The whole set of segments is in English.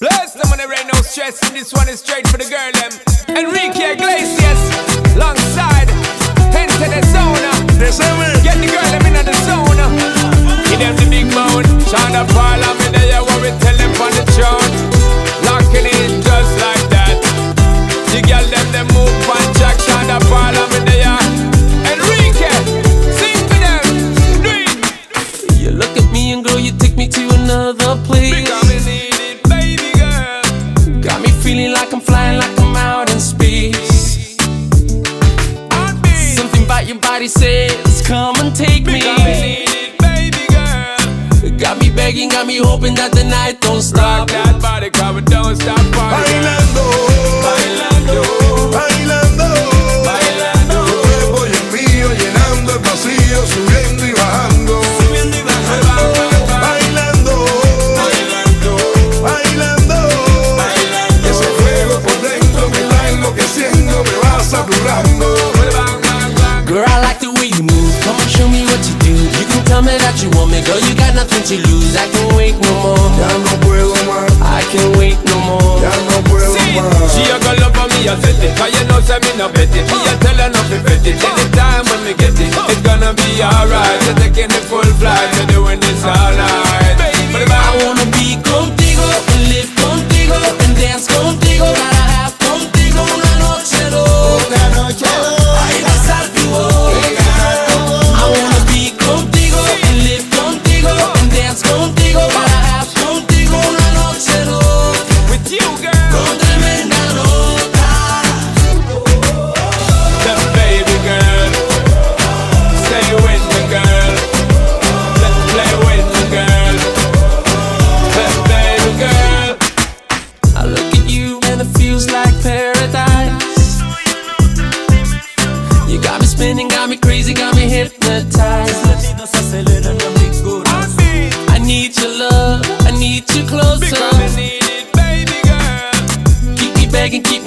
Bless them when there ain't no stress, and this one is straight for the girl them. Enrique Iglesias, alongside, enter the zone. Get the girl them in the zone. Give them the big moan, Sean Da Paul, I'm in there, what we tell them on the throne. Locking in just like that. The girl them, them move on Jack, Sean Da Paul, I'm in there. Enrique, sing for them, do it. You look at me and girl, you take me to another place. Feeling like I'm flying, like I'm out in space. Something about your body says, come and take me. Because me baby girl. Got me begging, got me hoping that the night don't Rock stop. that body, cause we don't stop tell me that you want me, girl. You got nothing to lose. I can't wait no more. Ya no puedo más, I can't wait no more. ya no puedo See, más. she a go love for me, I set it Cause you know say me no bet it dance contigo. Gotta contigo una noche loca. with you girl Con tremenda nota. The baby girl Stay with me girl Let play with me girl The baby girl I look at you and it feels like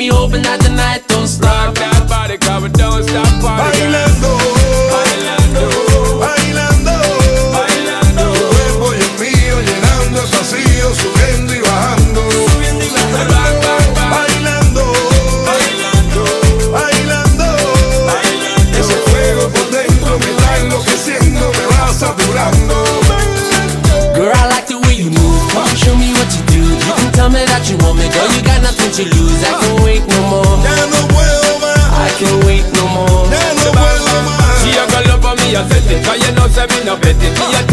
me hoping that the night don't Rock stop. that body cause we don't stop partying Bailando, Bailando bailando, Bailando tu cuerpo y el mío llenando el vacío, subiendo y bajando. Bang, bang, bang. Bailando, Bailando bailando, ese fuego por dentro me está enloqueciendo, me va saturando. Girl, I like the way you move. Come on, show me what you do. You can tell me that you want me, girl. You got nothing to lose. No bet it Me a